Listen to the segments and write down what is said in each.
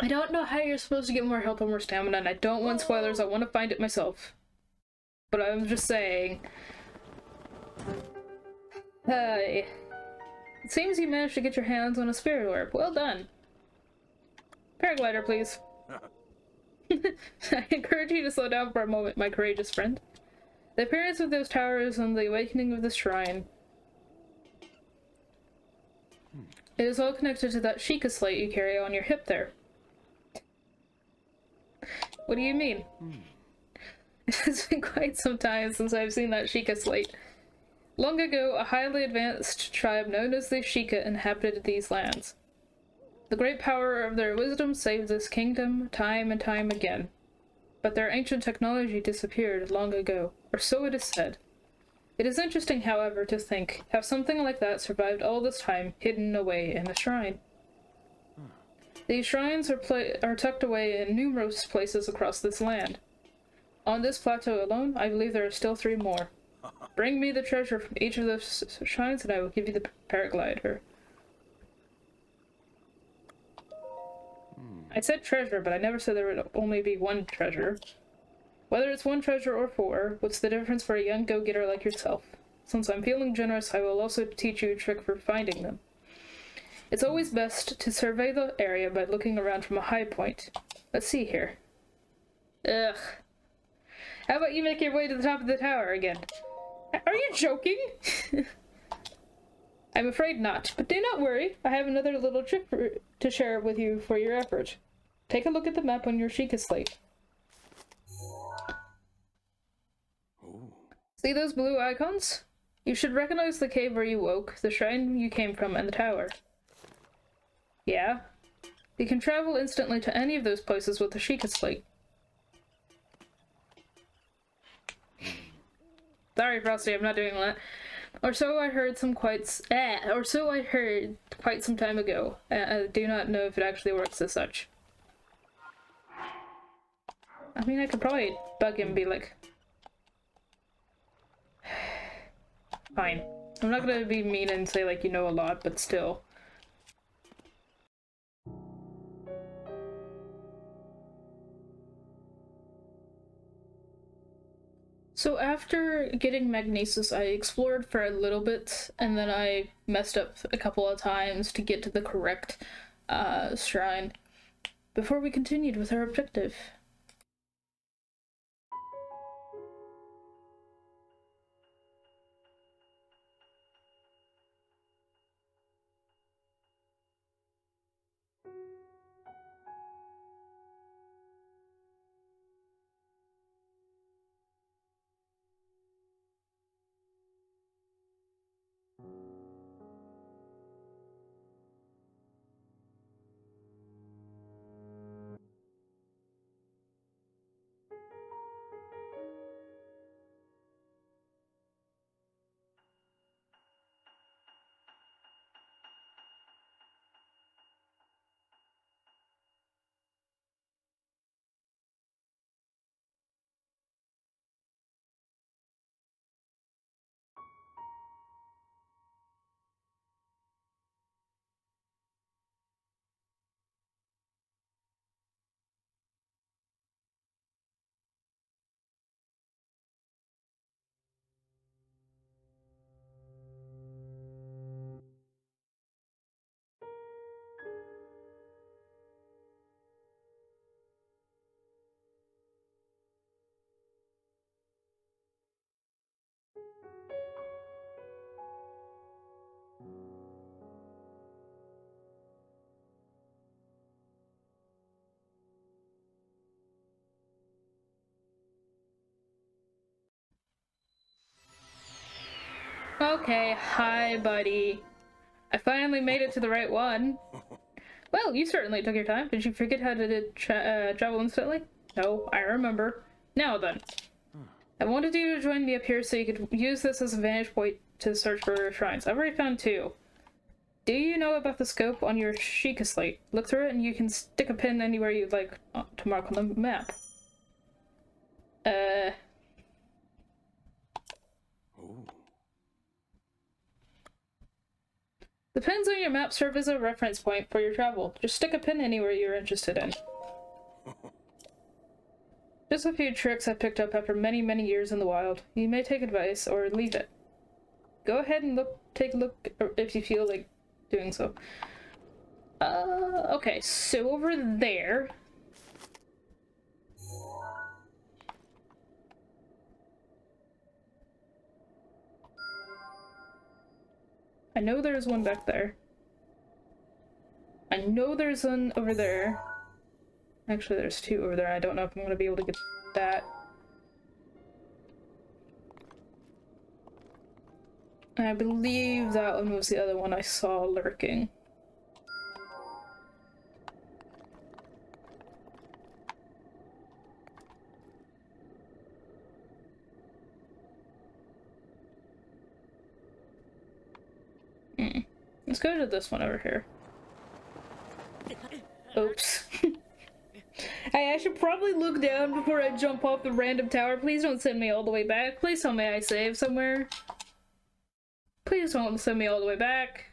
I don't know how you're supposed to get more health or more stamina, and I don't want spoilers. I want to find it myself. But I'm just saying. Hey. It seems you managed to get your hands on a spirit orb. Well done. Paraglider, please. I encourage you to slow down for a moment, my courageous friend. The appearance of those towers and the awakening of the shrine. It is all connected to that Sheikah slate you carry on your hip there. What do you mean? Hmm. It has been quite some time since I've seen that Sheikah slate. Long ago, a highly advanced tribe known as the Sheikah inhabited these lands. The great power of their wisdom saved this kingdom time and time again. But their ancient technology disappeared long ago, or so it is said. It is interesting, however, to think how something like that survived all this time hidden away in a shrine. These shrines are, are tucked away in numerous places across this land. On this plateau alone, I believe there are still three more. Bring me the treasure from each of those shrines and I will give you the paraglider. Hmm. I said treasure, but I never said there would only be one treasure. Whether it's one treasure or four, what's the difference for a young go-getter like yourself? Since I'm feeling generous, I will also teach you a trick for finding them. It's always best to survey the area by looking around from a high point. Let's see here. Ugh. How about you make your way to the top of the tower again? Are you joking? I'm afraid not, but do not worry. I have another little trick to share with you for your effort. Take a look at the map on your Sheikah slate. Ooh. See those blue icons? You should recognize the cave where you woke, the shrine you came from, and the tower. Yeah? You can travel instantly to any of those places with the Sheikah slate. Sorry, Frosty, I'm not doing that. Or so I heard some quite eh, or so I heard quite some time ago. Uh, I do not know if it actually works as such. I mean, I could probably bug him and be like, fine. I'm not gonna be mean and say like you know a lot, but still. So after getting Magnesis, I explored for a little bit, and then I messed up a couple of times to get to the correct uh, shrine before we continued with our objective. Okay, hi, buddy. I finally made it to the right one. Well, you certainly took your time. Did you forget how to uh, travel instantly? No, I remember. Now then. I wanted you to join me up here so you could use this as a vantage point to search for shrines. I've already found two. Do you know about the scope on your Sheikah slate? Look through it and you can stick a pin anywhere you'd like to mark on the map. Uh... The pins on your map serve as a reference point for your travel. Just stick a pin anywhere you're interested in. Just a few tricks I've picked up after many, many years in the wild. You may take advice or leave it. Go ahead and look, take a look if you feel like doing so. Uh, okay, so over there. I know there's one back there. I know there's one over there. Actually, there's two over there. I don't know if I'm going to be able to get that. I believe that one was the other one I saw lurking. Let's go to this one over here. Oops. Hey, I should probably look down before I jump off the random tower. Please don't send me all the way back. Please tell me I save somewhere. Please don't send me all the way back.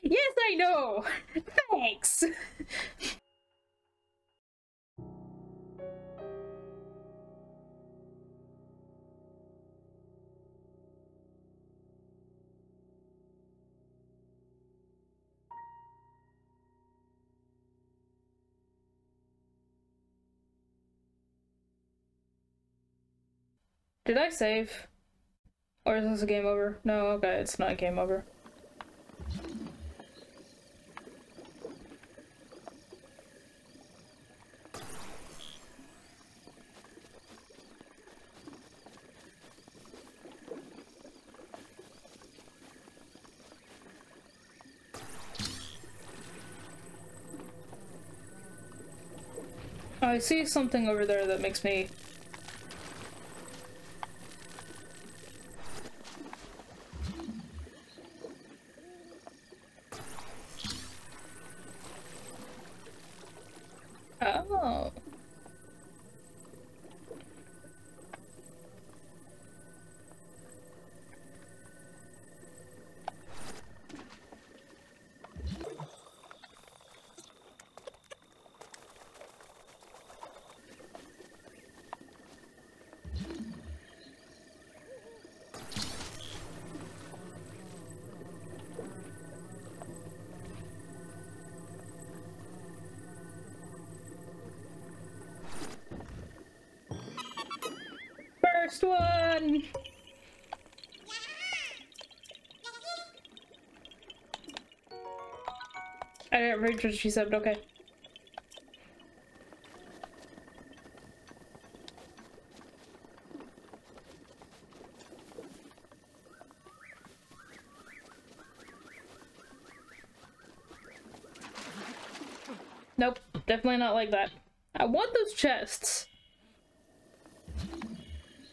Yes, I know! Thanks! Did I save? Or is this a game over? No, okay, it's not game over. I see something over there that makes me Oh. First one! I didn't read what she said, but okay. Nope, definitely not like that. I want those chests.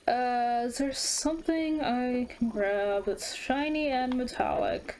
Uh, is there something I can grab that's shiny and metallic?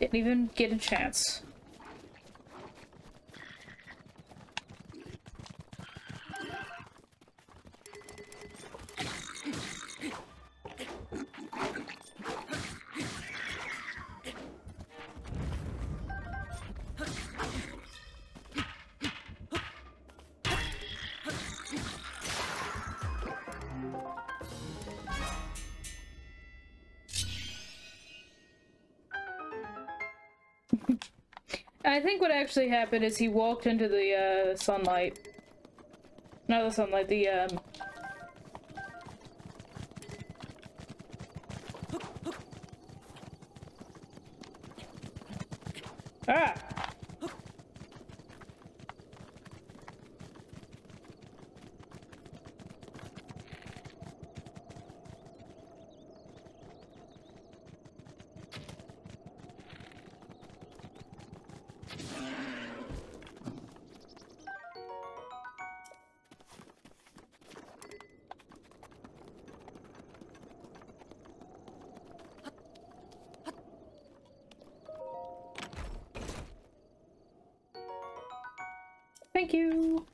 Didn't even get a chance. I think what actually happened is he walked into the uh, sunlight. Not the sunlight, the um. Thank you.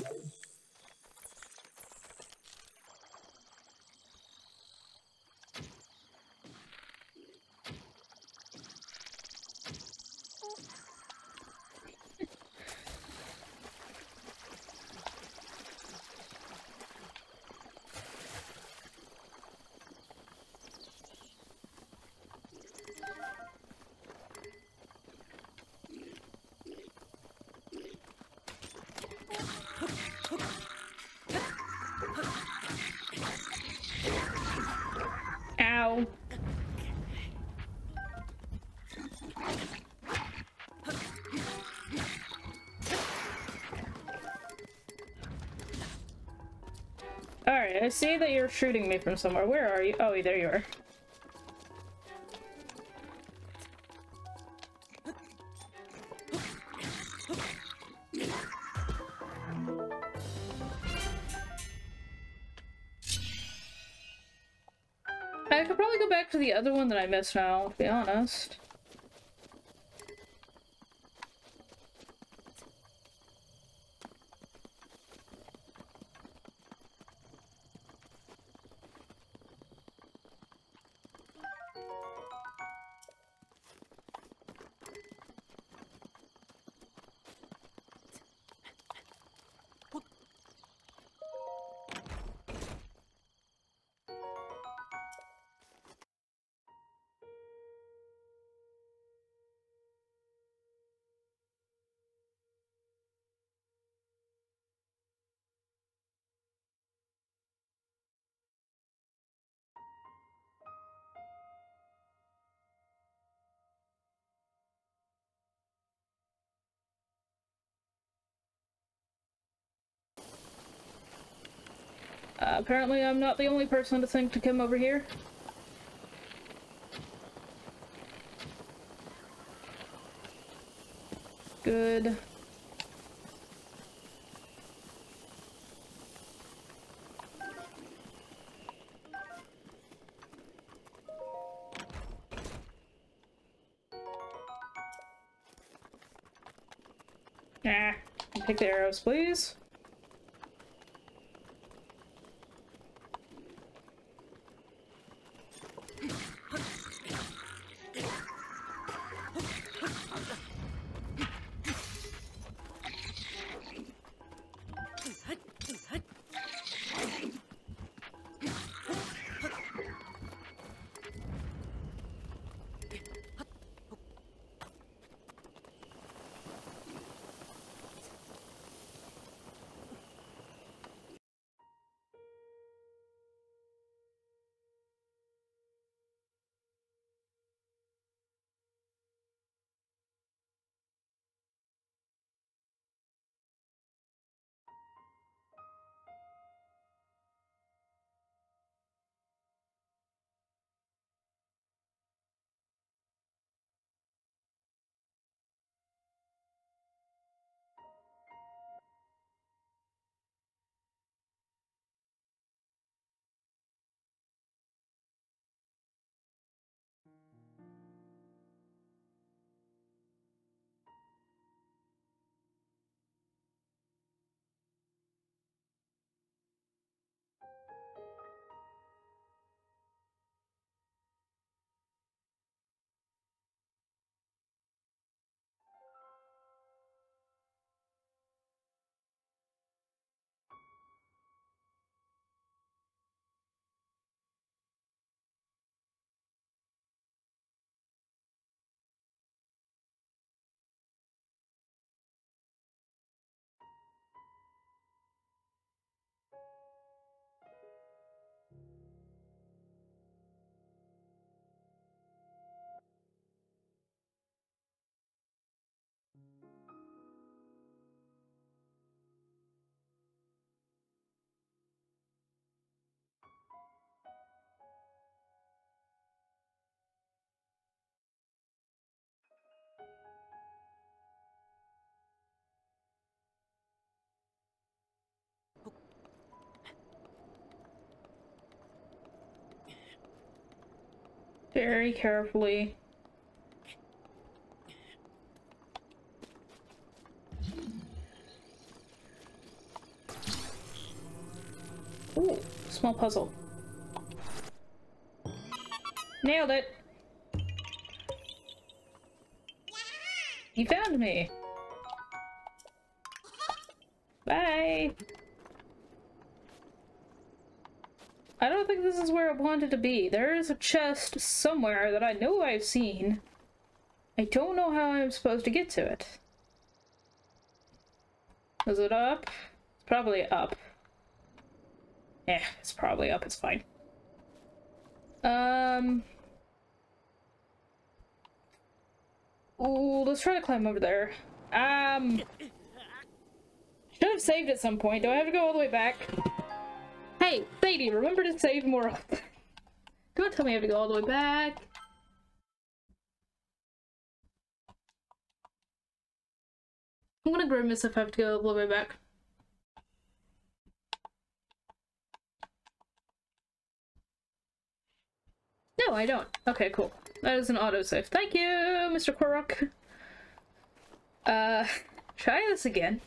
Ow. Alright, I see that you're shooting me from somewhere. Where are you? Oh, there you are. I could probably go back to the other one that I missed now, to be honest. Uh, apparently I'm not the only person to think to come over here. Good. Ah, take the arrows, please. Very carefully. Ooh, small puzzle. Nailed it! You found me! Bye! I don't think this is where I wanted to be. There is a chest somewhere that I know I've seen. I don't know how I'm supposed to get to it. Is it up? It's probably up. Yeah, it's probably up, it's fine. Um... Ooh, let's try to climb over there. Um... Should have saved at some point. Do I have to go all the way back? Hey, Sadie, remember to save more Don't tell me I have to go all the way back. I'm gonna grimace if I have to go all the way back. No, I don't. Okay, cool. That is an autosave. Thank you, Mr. Korok. Uh, try this again.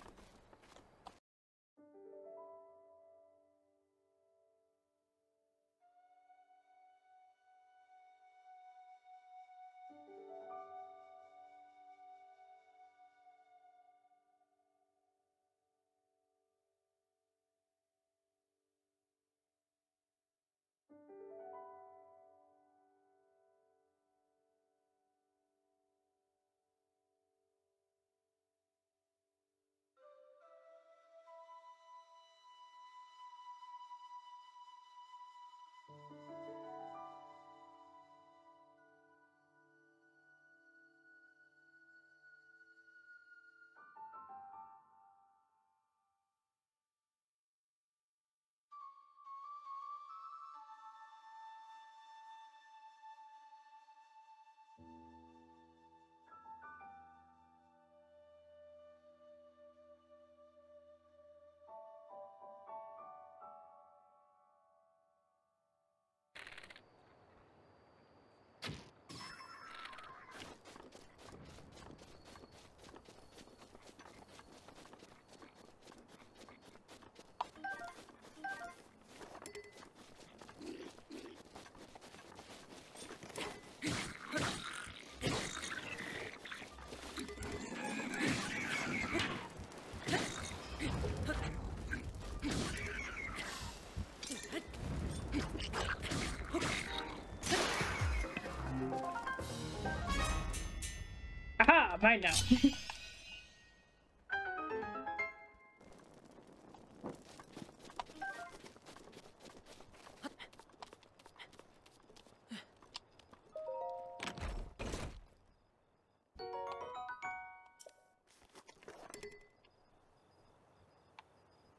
Mine now.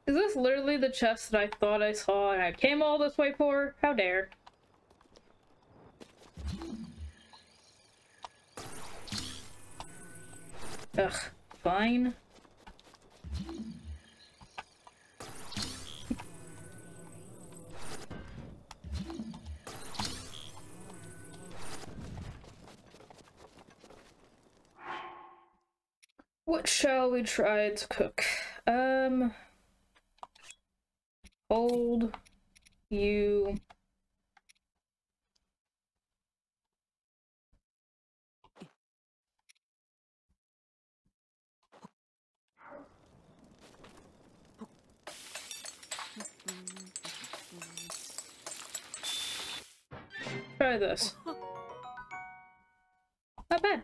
Is this literally the chest that I thought I saw and I came all this way for? How dare. Ugh, fine. What shall we try to cook? Um, hold you Try this. Not bad.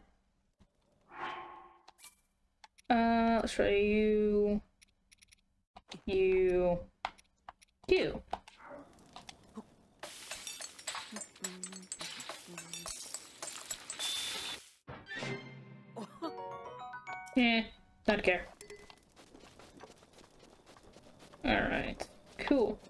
Uh, let's try you. You. You. Eh, don't care. Alright, cool.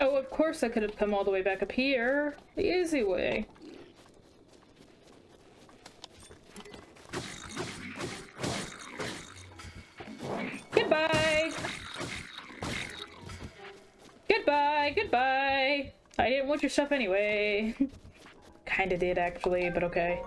Oh, of course I could have come all the way back up here. The easy way. Goodbye! Goodbye, goodbye! I didn't want your stuff anyway. Kinda did, actually, but okay.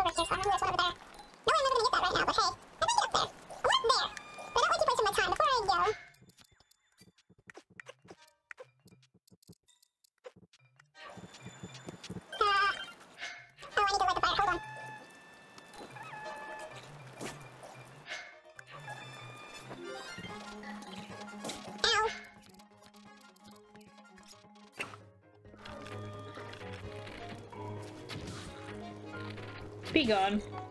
over here, so I'm gonna Be gone.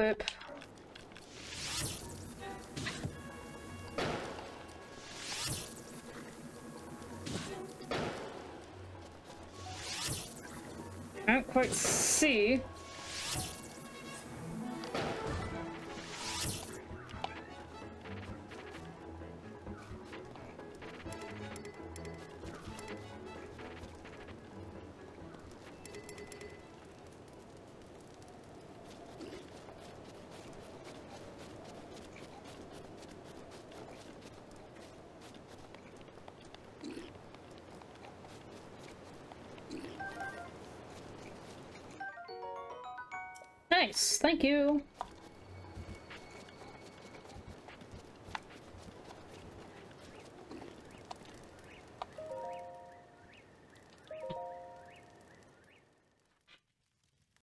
Equip. I don't quite see. Thank you.